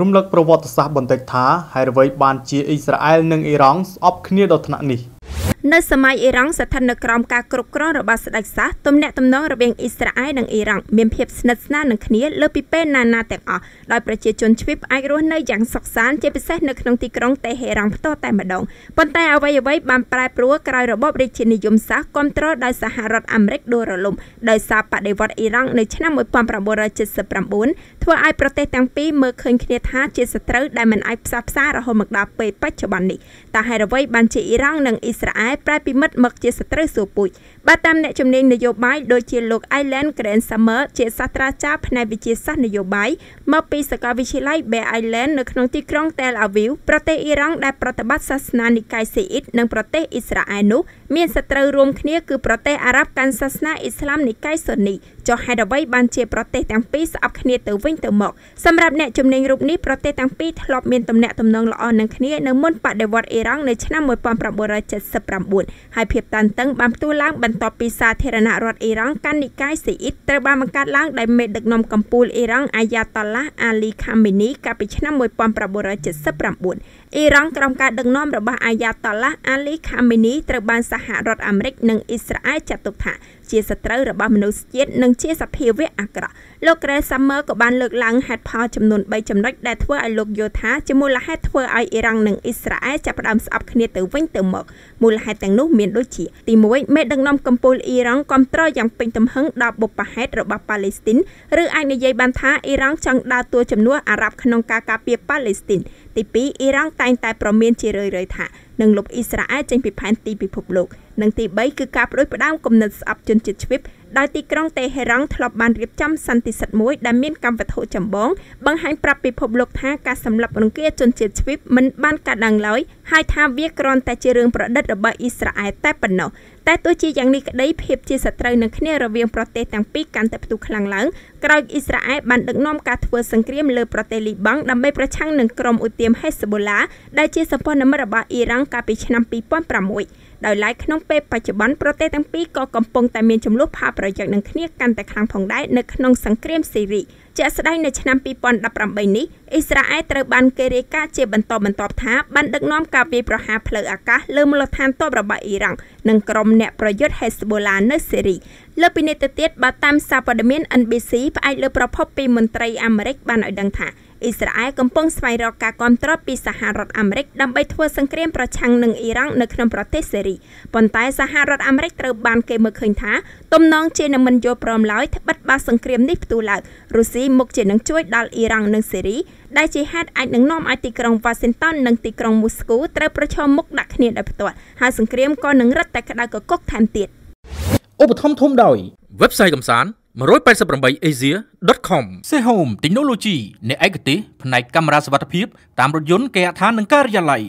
រំលឹកប្រវត្តិសាស្ត្របន្តិចថាហេតុអ្វីបានជាអ៊ីស្រាអែលនិងអ៊ីរ៉ង់ស្អប់គ្នាដល់ថ្នាក់នេះ នៅសម័យអ៊ីរ៉ង់ស្ថិតនៅក្រោមការគ្រប់គ្រងរបស់ស្ដេចសាសទំនាក់ទំនងរវាងអ៊ីស្រាអែលនិងអ៊ីរ៉ង់មានភាពស្និទ្ធស្នាលនឹងគ្នាលើពីពេលណាណាទាំងអស់ដោយប្រជាជនជ្វីបអាចរស់នៅយ៉ាងសុខសាន្តជាពិសេសនៅក្នុងទីក្រុងតេហេរ៉ង់ផ្ទាល់តែម្ដងប៉ុន្តែអ្វីអ្វីបានប្រែប្រួលក្រោយរបបរាជានិយមសាសគ្រប់គ្រងដោយសហរដ្ឋអាមេរិកដួលរលំដោយសារបដិវត្តអ៊ីរ៉ង់នៅឆ្នាំ1979ធ្វើឲ្យប្រទេសទាំងពីរមើលឃើញគ្នាថាជាសត្រូវដែលមិនអាចផ្សះផ្សាររហូតមកដល់ពេលបច្ចុប្បន្ននេះតើហេតុអ្វីបានជាអ៊ីរ៉ង់និងអ៊ីស្រាអែលប្រែពីមិត្តមកជាសត្រូវសួរពូជបាទតាមអ្នកជំនាញនយោបាយដូចជាលោក Island Grand Summer ជាសាស្ត្រាចារ្យផ្នែកវិទ្យាសាស្ត្រនយោបាយមកពីសាកលវិទ្យាល័យ Bear Island នៅក្នុងទីក្រុង Tel Aviv ប្រទេសអ៊ីរ៉ង់ដែលប្រតិបត្តិសាសនានិកាយស៊ីអ៊ីតនិងប្រទេសអ៊ីស្រាអែលនោះមានសត្រូវរួមគ្នាគឺប្រទេសអារ៉ាប់កាន់សាសនាអ៊ីស្លាមនិកាយស៊ុននីចុះហេតុអ្វីបានជាប្រទេសទាំងពីរស្អប់គ្នាទៅវិញទៅមកសម្រាប់អ្នកជំនាញរូបនេះប្រទេសទាំងពីរធ្លាប់មានទំនាក់ទំនងល្អនឹងគ្នានៅមុនបដិវត្តអ៊ីរ៉ង់នៅឆ្នាំ1979ហើយភាពតានតឹងបានផ្ទុះឡើងបន្ទាប់ពីសាធារណរដ្ឋអ៊ីរ៉ង់កាន់និកាយស៊ីអ៊ីតត្រូវបានបង្កើតឡើងដោយមេដឹកនាំកំពូលអ៊ីរ៉ង់អាយ៉ាតូឡាអាលីខាមីនីកាលពីឆ្នាំ1979អ៊ីរ៉ង់ក្រោមការដឹកនាំរបស់អាយ៉ាតូឡាអាលីខាមីនីត្រូវបានសហរដ្ឋអាមេរិកនិងអ៊ីស្រាអែលចាត់ទុកថាជាសត្រូវរបស់មនុស្សជាតិនិងជាសភាវៈអាក្រក់លោក Grey Summer ក៏បានលើកឡើងហេតុផលចំនួន3ចំណុចដែលធ្វើឲ្យលោកយល់ថាជាមូលហេតុធ្វើឲ្យអ៊ីរ៉ង់និងអ៊ីស្រាអែលចាប់ផ្ដើមស្អប់គ្នាទៅវិញទៅមកមូលហេតុទាំងនោះមានដូចជាទី1មេដឹកនាំកំពូលអ៊ីរ៉ង់គ្រប់គ្រងយ៉ាងពេញទំហឹងដល់បុព្វហេតុរបស់ប៉ាឡេស្ទីនឬអាចនិយាយបានថាអ៊ីរ៉ង់ចង់ដើរតួជំនួសអារ៉ាប់ក្នុងការការពារប៉ាឡេស្ទីនទី2អ៊ីរ៉ង់តែងតែប្រមានជារឿយៗថានឹងលុបអ៊ីស្រាអែលចេញពីផែនទីពិភពលោកនិងទី3គឺការប្រួយផ្ដើមគំនិតស្អប់ជនជាតិជ្វីប ដោយទីក្រុងតេហេរ៉ង់ធ្លាប់បានរៀបចំសន្តិសិទ្ធិមួយដែលមានកម្មវត្ថុចម្បងបង្ហាញប្រាប់ពិភពលោកថាការសម្លាប់រង្គាលជនជាតិជ្វីបមិនបានកើតឡើងឡើយហើយថាវាគ្រាន់តែជារឿងប្រឌិតរបស់អ៊ីស្រាអែលតែប៉ុណ្ណោះតែទោះជាយ៉ាងនេះក្តីភាពជាសត្រូវនឹងគ្នារវាងប្រទេសទាំងពីរកាន់តែផ្ទុះខ្លាំងឡើងក្រោយអ៊ីស្រាអែលបានដឹកនាំការធ្វើសង្គ្រាមលើប្រទេសលីបង់ដើម្បីប្រឆាំងនឹងក្រុមឧទាមហេសបូឡាដែលជាសម្ព័ន្ធមិត្តរបស់អ៊ីរ៉ង់កាលពីឆ្នាំ2006 ដោយឡែកក្នុងពេលបច្ចុប្បន្នប្រទេសទាំងពីរក៏កំពុងតែមានចំនួនផលប្រយោជន៍នឹងគ្នាកាន់តែខ្លាំងផងដែរនៅក្នុងសង្គ្រាមស៊ីរីជាក់ស្ដែងនៅឆ្នាំ2018នេះអ៊ីស្រាអែលត្រូវបានគេរាយការណ៍ជាបន្តបន្ទាប់ថាបានដឹកនាំការវាយប្រហារផ្លូវអាកាសលើមូលដ្ឋានទ័ពរបស់អ៊ីរ៉ង់និងក្រុមអ្នកប្រយុទ្ធ Hezbollah នៅស៊ីរីលើពីនេះទៅទៀតបើតាមសារព័ត៌មាន NBC ផ្អែកលើប្រភពពីមន្ត្រីអាមេរិកបានឲ្យដឹងថា អ៊ីស្រាអែលកំពុងស្វែងរកការគ្រប់គ្រងពីសហរដ្ឋអាមេរិកដើម្បីធ្វើសង្គ្រាមប្រឆាំងនឹងអ៊ីរ៉ង់នៅក្នុងប្រទេសសេរីប៉ុន្តែសហរដ្ឋអាមេរិកត្រូវបានគេមើលឃើញថាទំនងជានឹងមិនយល់ព្រមឡើយត្បិតបើសង្គ្រាមនេះផ្ទុះឡើងរុស្ស៊ីមុខជានឹងជួយដល់អ៊ីរ៉ង់និងសេរីដែលជាហេតុអាចនឹងនាំឲ្យទីក្រុង Washington និងទីក្រុង Moscow ត្រូវប្រឈមមុខដាក់គ្នាដោយផ្ទាល់ហើយសង្គ្រាមក៏នឹងរឹតតែក្តៅកគុកថែមទៀតឧបត្ថម្ភធំដោយ website កំសាន្ត 188asia.com Sehome Technology អ្នកឯកទេសផ្នែកកាមេរ៉ាសុវត្ថិភាពតាមរថយន្តគេហដ្ឋាននិងការិយាល័យ